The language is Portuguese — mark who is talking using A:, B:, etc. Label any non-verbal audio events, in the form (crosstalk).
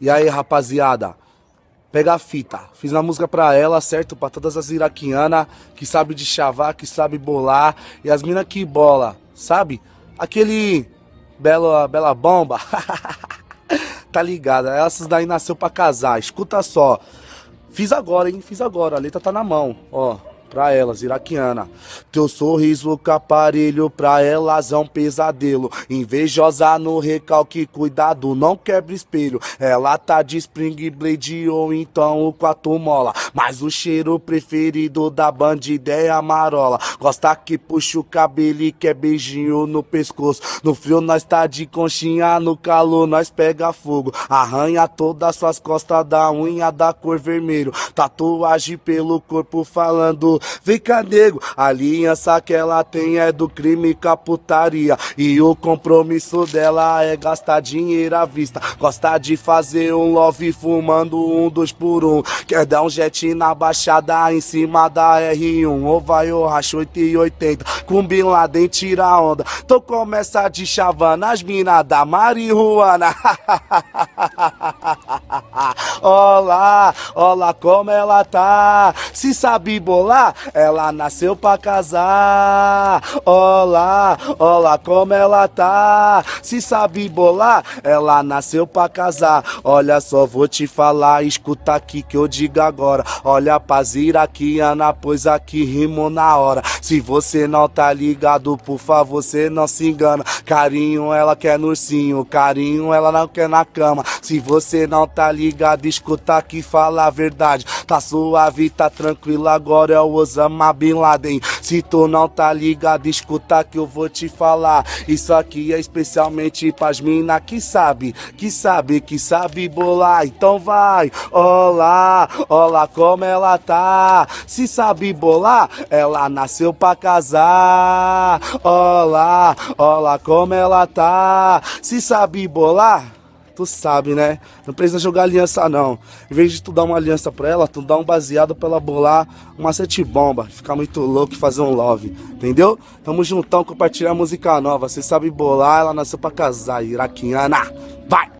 A: E aí, rapaziada? Pega a fita. Fiz uma música pra ela, certo? Pra todas as iraquianas que sabe de chavar, que sabe bolar. E as minas que bola, sabe? Aquele bela, bela bomba. (laughs) tá ligada? Essas daí nasceu pra casar. Escuta só. Fiz agora, hein? Fiz agora. A letra tá na mão, ó pra elas, iraquiana. Teu sorriso com aparelho pra elas é um pesadelo. Invejosa no recalque, cuidado, não quebre espelho. Ela tá de Spring Blade ou então o quatro mola. Mas o cheiro preferido da bandida é a marola. Gosta que puxa o cabelo e quer beijinho no pescoço. No frio nós tá de conchinha, no calor nós pega fogo. Arranha todas suas costas da unha da cor vermelho. Tatuagem pelo corpo falando Vem cá, nego, a aliança que ela tem é do crime com a putaria. E o compromisso dela é gastar dinheiro à vista. Gosta de fazer um love fumando um dois por um. Quer dar um jet na baixada em cima da R1. Ou vai ou racha 880. Com Bin Laden tira onda. Então começa de chavana as minas da marihuana. (laughs) Olá, olá como ela tá. Se sabe bolar, ela nasceu pra casar. Olá, olá como ela tá. Se sabe bolar, ela nasceu pra casar. Olha só, vou te falar, escuta aqui que eu digo agora. Olha pra Ana, pois aqui rimo na hora. Se você não tá ligado, por favor, você não se engana. Carinho ela quer no ursinho, carinho ela não quer na cama. Se você não tá ligado, escuta aqui, fala a verdade. Tá suave, tá tranquilo, agora é o Osama Bin Laden. Se tu não tá ligado, escuta que eu vou te falar. Isso aqui é especialmente pras mina que sabe, que sabe, que sabe bolar. Então vai, olá, olá como ela tá. Se sabe bolar, ela nasceu pra casar. Olá, olá como ela tá. Se sabe bolar, tu sabe, né? Não precisa jogar aliança, não. Em vez de tu dar uma aliança pra ela, tu dá um baseado pra ela bolar uma sete bomba. Ficar muito louco e fazer um love, entendeu? Tamo juntão, compartilhar música nova. Você sabe bolar, ela nasceu pra casar, iraquiana. Vai!